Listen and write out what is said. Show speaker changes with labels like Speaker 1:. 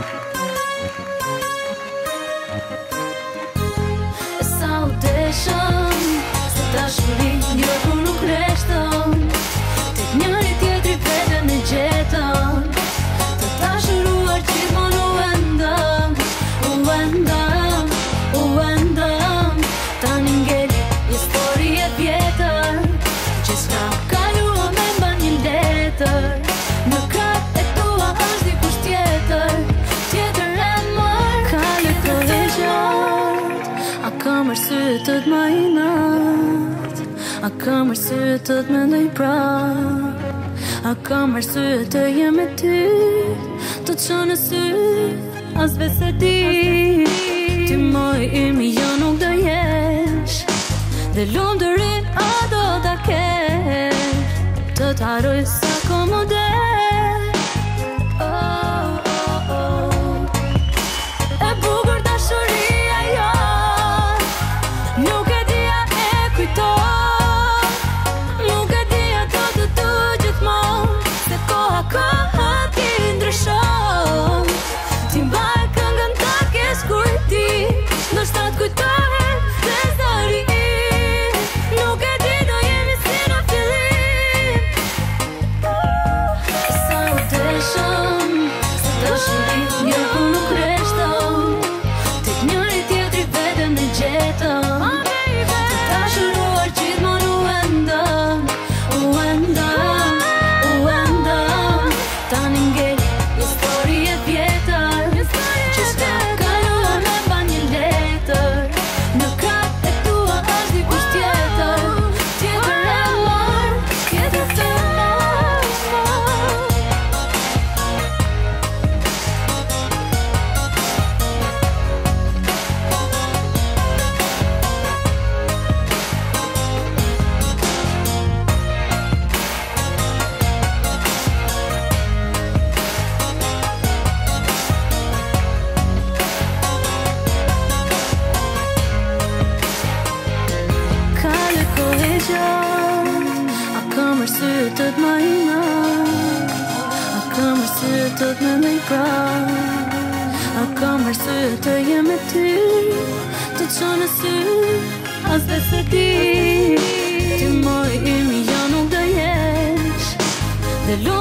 Speaker 1: Thank you. sytët ma i nat A kam rë sytët pra A kam rë sytët e jem e ty Të që në sytë as vese ti Ty moj i mi jo nuk dë jesh Dhe lumë dërin a do të kesh Të të arroj sa komodet A kam rësytët më i në A kam rësytët me me i pra A kam rësytë të jem e ty Të që në sy As dhe se ti Ti më i mi janë nuk dhe jesh Dhe lu